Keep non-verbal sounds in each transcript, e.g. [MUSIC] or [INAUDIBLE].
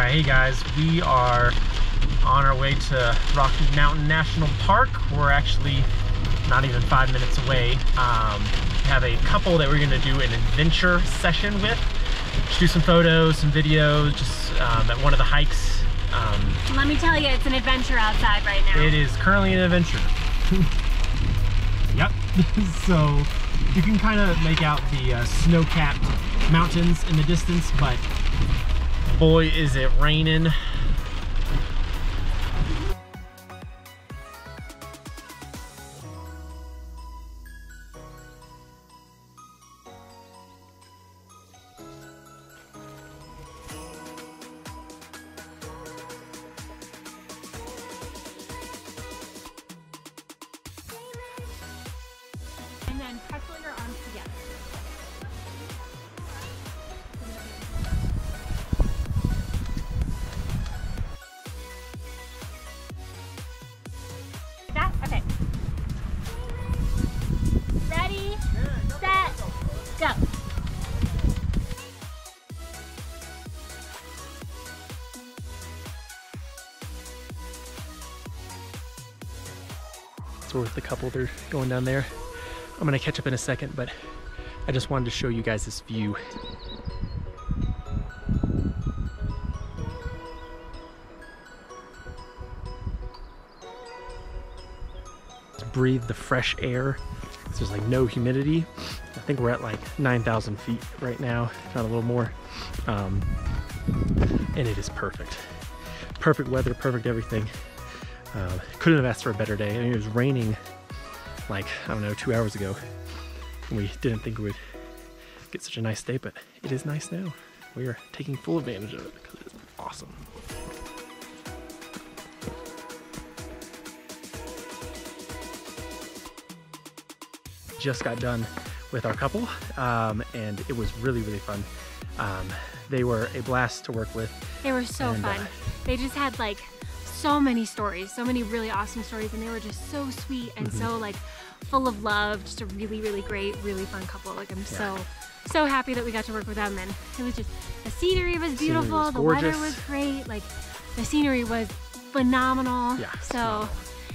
All right, hey guys, we are on our way to Rocky Mountain National Park. We're actually not even five minutes away. Um, we have a couple that we're gonna do an adventure session with. Just do some photos, some videos, just um, at one of the hikes. Um, Let me tell you, it's an adventure outside right now. it is currently an adventure. [LAUGHS] yep, [LAUGHS] so you can kind of make out the uh, snow-capped mountains in the distance, but boy is it raining. And then pretzel your arms together. With the couple, they're going down there. I'm gonna catch up in a second, but I just wanted to show you guys this view. Breathe the fresh air. There's like no humidity. I think we're at like 9,000 feet right now, not a little more. Um, and it is perfect. Perfect weather, perfect everything. Uh, couldn't have asked for a better day. I mean, it was raining like, I don't know, two hours ago. And we didn't think we would get such a nice day, but it is nice now. We are taking full advantage of it because it is awesome. Just got done with our couple, um, and it was really, really fun. Um, they were a blast to work with. They were so And, uh, fun. they just had like so many stories, so many really awesome stories, and they were just so sweet and so Mm-hmm. like full of love. Just a really, really great, really fun couple. Like I'm so, so happy that we got to work with them, and it was just the scenery was Scenery beautiful, was the weather was great, like the scenery was phenomenal. Yeah, So, phenomenal.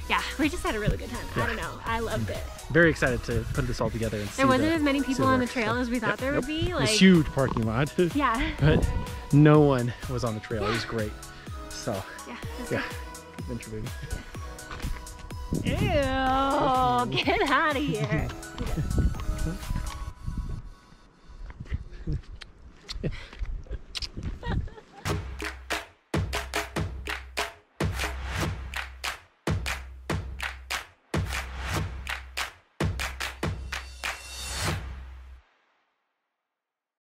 yeah, [LAUGHS] we just had a really good time. Yeah. I don't know, I loved it. Very excited to put this all together and see There wasn't the- as many people on the trail So- as we thought Yep, there would nope. be. Like, This huge parking lot. [LAUGHS] yeah, but no one was on the trail. It was great. So, yeah. yeah, adventure baby. Ew, [LAUGHS] get out of here. [LAUGHS] [LAUGHS]